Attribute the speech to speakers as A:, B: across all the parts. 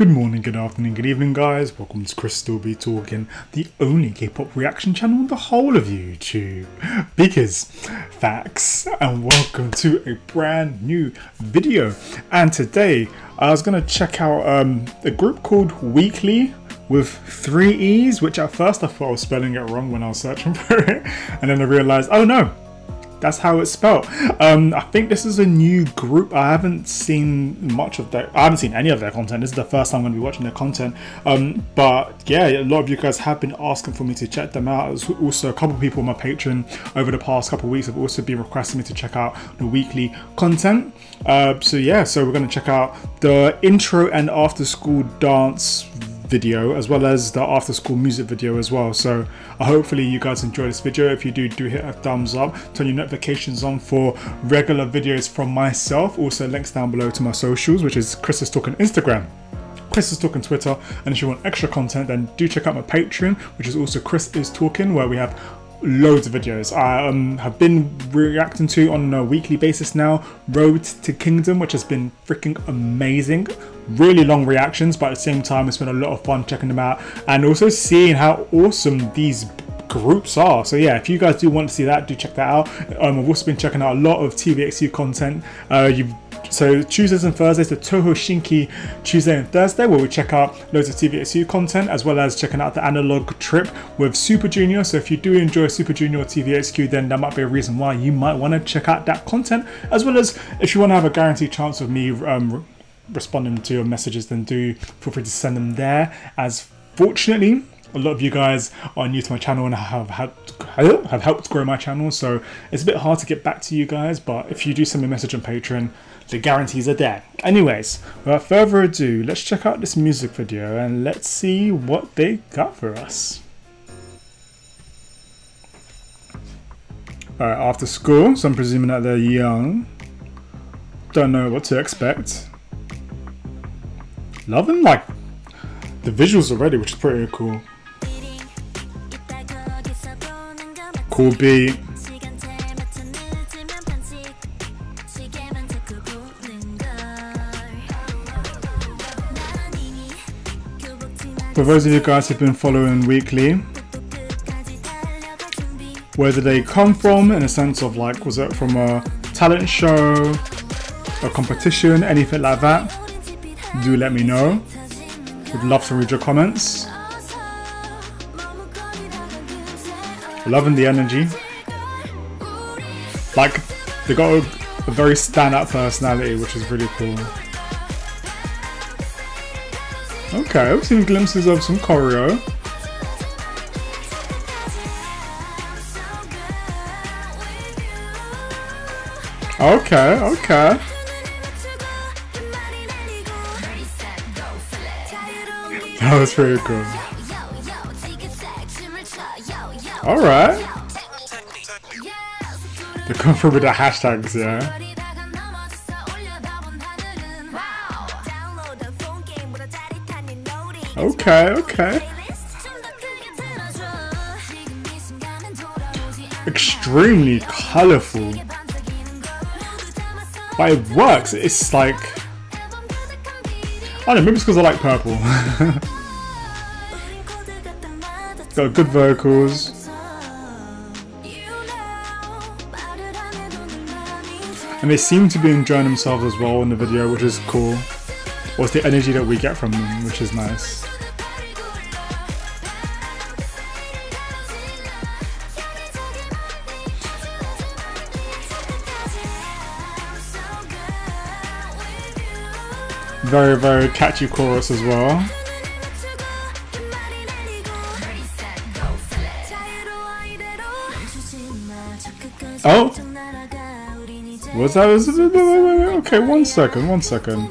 A: Good morning, good afternoon, good evening, guys. Welcome to Chris Still Be Talking, the only K-pop reaction channel on the whole of YouTube. Because facts, and welcome to a brand new video. And today, I was gonna check out um, a group called Weeekly with three E's, which at first I thought I was spelling it wrong when I was searching for it, and then I realized, oh no, that's how it's spelled. Um, I think this is a new group. I haven't seen much of their. I haven't seen any of their content. This is the first time I'm going to be watching their content. Um, but yeah, a lot of you guys have been asking for me to check them out. There's also a couple of people on my Patreon over the past couple weeks have also been requesting me to check out the Weeekly content. Uh, so yeah, so we're going to check out the intro and after school dance video as well as the after school music video as well. So uh, hopefully you guys enjoy this video. If you do do hit a thumbs up turn your notifications on for regular videos from myself. Also links down below to my socials which is chris is talking instagram Chris is Talking Twitter, and if you want extra content, then do check out my Patreon, which is also Chris is Talking, where we have loads of videos I um, have been reacting to on a weekly basis now. Road to Kingdom, which has been freaking amazing. Really long reactions, but at the same time, it's been a lot of fun checking them out and also seeing how awesome these groups are. So yeah, if you guys do want to see that, do check that out. Um, I've also been checking out a lot of TVXQ content. Uh, you've so Tuesdays and Thursdays, the Toho Shinki Tuesday and Thursday, where we check out loads of TVXQ content, as well as checking out the analog trip with Super Junior. So if you do enjoy Super Junior or TVXQ, then that might be a reason why you might want to check out that content, as well as if you want to have a guaranteed chance of me um, responding to your messages, then do feel free to send them there. As fortunately, a lot of you guys are new to my channel and have helped have helped grow my channel so it's a bit hard to get back to you guys but if you do send me a message on patreon the guarantees are there. Anyways, without further ado, let's check out this music video and let's see what they got for us. Alright, after school, so I'm presuming that they're young. Don't know what to expect. Loving like the visuals already, which is pretty cool. Cool beat. For those of you guys who've been following Weeekly, where did they come from in a sense of like, was it from a talent show, a competition, anything like that? Do let me know. Would love to read your comments. Loving the energy. Like, they got a, a very stand-up personality, which is really cool. Okay, I've seen glimpses of some choreo. Okay, okay. That was pretty cool. Alright. They come through with the hashtags, yeah. Okay, okay. Extremely colourful. But it works. It's like... I don't know, maybe it's because I like purple. Got good vocals. And they seem to be enjoying themselves as well in the video, which is cool. What's the energy that we get from them, which is nice. Very, very catchy chorus as well. Oh! Was that? Okay, one second, one second.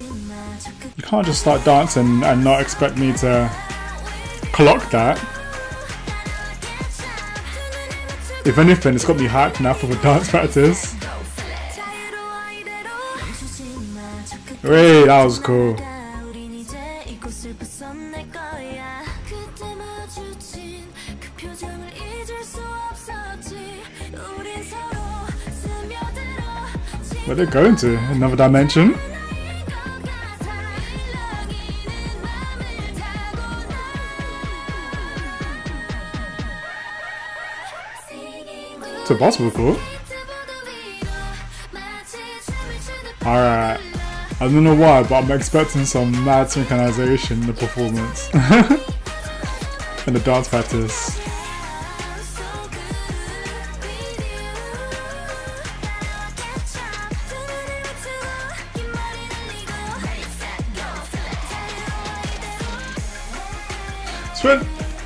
A: You can't just start dancing and not expect me to clock that. If anything, it's got me hyped now for the dance practice. Wait, that was cool. Where they going to? Another dimension? It's impossible. Alright. I don't know why, but I'm expecting some mad synchronization in the performance. and the dance practice. So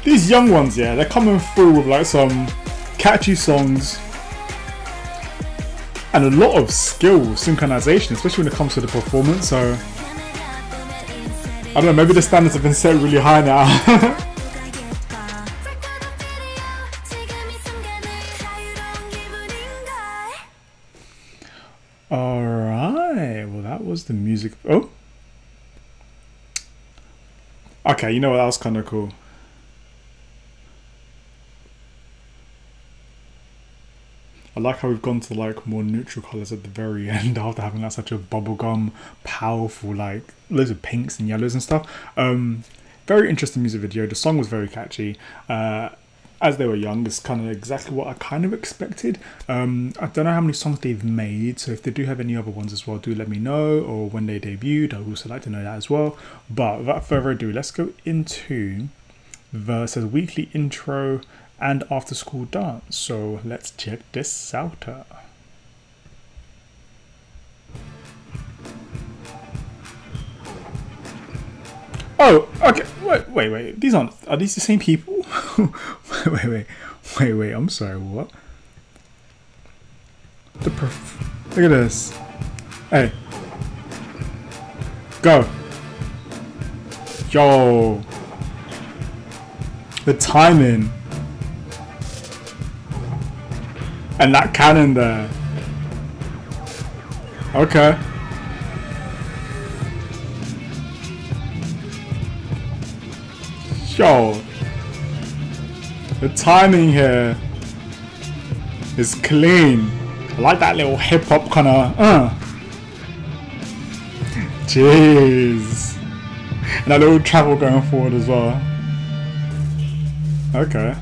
A: these young ones, yeah, they're coming through with like some catchy songs and a lot of skill synchronization, especially when it comes to the performance. So I don't know, maybe the standards have been set really high now. Alright, well that was the music. Oh! Okay, you know what, that was kind of cool. I like how we've gone to like more neutral colours at the very end after having like such a bubblegum, powerful, like loads of pinks and yellows and stuff. Um, very interesting music video. The song was very catchy. Uh, as they were young, it's kind of exactly what I kind of expected. Um, I don't know how many songs they've made, so if they do have any other ones as well, do let me know. Or when they debuted, I'd also like to know that as well. But without further ado, let's go into the says Weeekly intro and after school dance. So let's check this out. Oh, okay. Wait, wait, wait. These aren't. Are these the same people? wait, wait, wait, wait, wait. I'm sorry. What? The perf- Look at this. Hey. Go. Yo. The timing. And that cannon there. Okay. Yo. The timing here is clean. I like that little hip hop kind of, uh. Jeez. And that little travel going forward as well. Okay.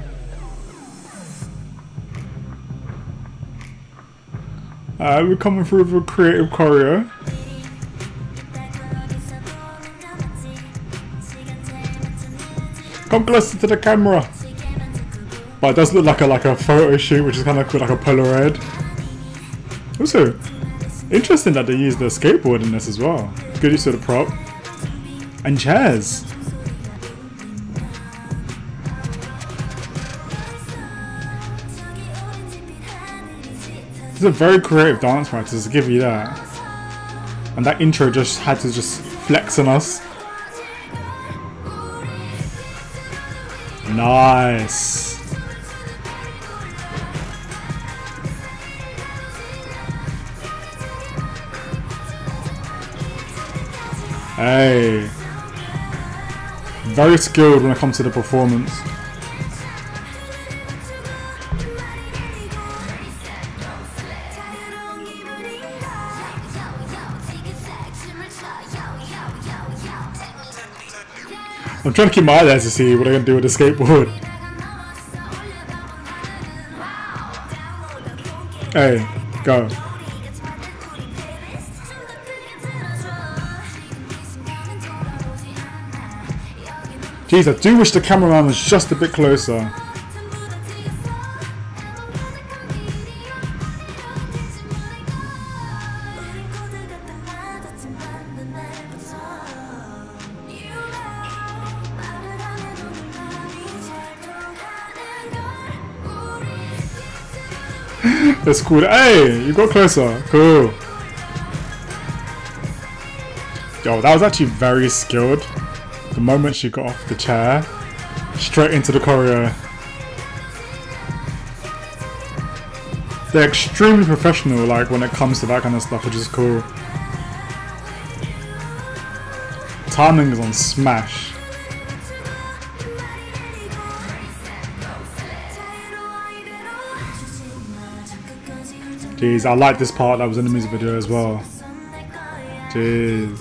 A: Uh, we're coming through with a creative choreo. Come closer to the camera. But it does look like a like a photo shoot, which is kind of cool, like a Polaroid. Also, interesting that they use the skateboard in this as well. Good use of the prop. And chairs. It's a very creative dance practice, to give you that. And that intro just had to just flex on us. Nice. Hey. Very skilled when it comes to the performance. I'm trying to keep my eyes to see what going to do with the skateboard. Hey, go. Jeez, I do wish the cameraman was just a bit closer. That's cool. Hey, you got closer. Cool. Yo, that was actually very skilled. The moment she got off the chair, straight into the choreo. They're extremely professional, like when it comes to that kind of stuff, which is cool. Timing is on smash. Jeez, I like this part that was in the music video as well. Jeez.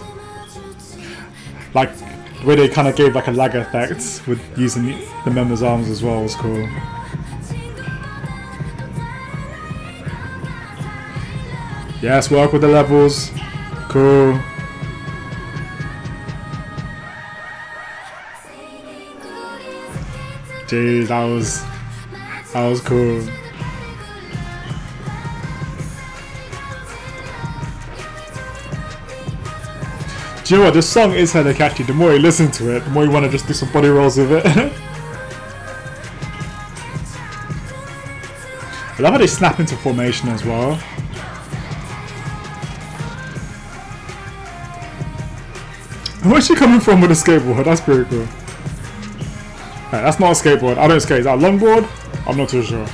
A: Like, the way they kind of gave like a lag effect with using the members' arms as well was cool. Yes, work with the levels. Cool. Jeez, that was that was cool. Do you know what? This song is hella catchy. The more you listen to it, the more you want to just do some body rolls with it. I love how they snap into formation as well. Where's she coming from with a skateboard? That's pretty cool. Right, that's not a skateboard. I don't skate. Is that a longboard? I'm not too sure.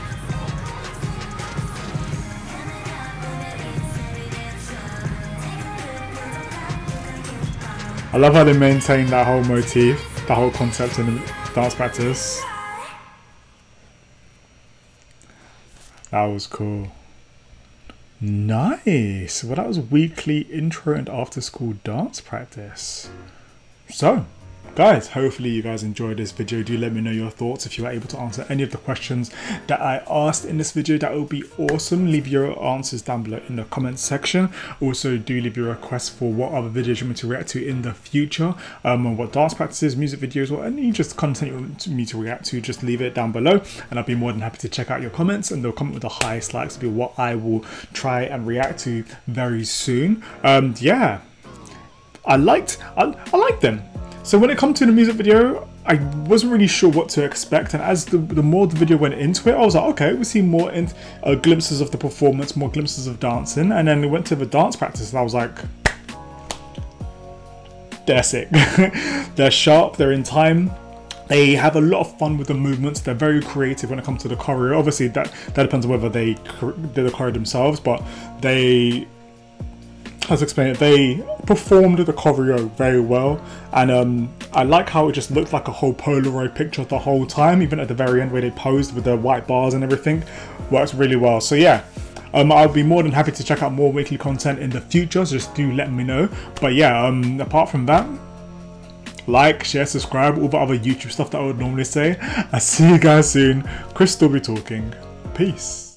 A: I love how they maintain that whole motif, the whole concept in the dance practice. That was cool. Nice. Well, that was Weeekly intro and after school dance practice. So, guys hopefully you guys enjoyed this video. Do let me know your thoughts if you were able to answer any of the questions that i asked in this video. That would be awesome. Leave your answers down below in the comment section. Also do leave your requests for what other videos you want me to react to in the future um and what dance practices music videos or any just content you want me to react to just leave it down below and i'll be more than happy to check out your comments and they'll comment with the highest likes to be what i will try and react to very soon. Um yeah. I liked I, I liked them so when it comes to the music video, I wasn't really sure what to expect, and as the, the more the video went into it, I was like, okay, we see more in, uh, glimpses of the performance, more glimpses of dancing, and then we went to the dance practice, and I was like, they're sick, they're sharp, they're in time, they have a lot of fun with the movements. They're very creative when it comes to the choreo. Obviously, that that depends on whether they did the choreo themselves, but they as explained, they performed the choreo very well, and um, I like how it just looked like a whole Polaroid picture the whole time, even at the very end where they posed with the white bars and everything. Works really well. So yeah, um, I'll be more than happy to check out more Weeekly content in the future. So just do let me know. But yeah, um, apart from that, like, share, subscribe, all the other YouTube stuff that I would normally say. I'll see you guys soon. Chris will be talking. Peace.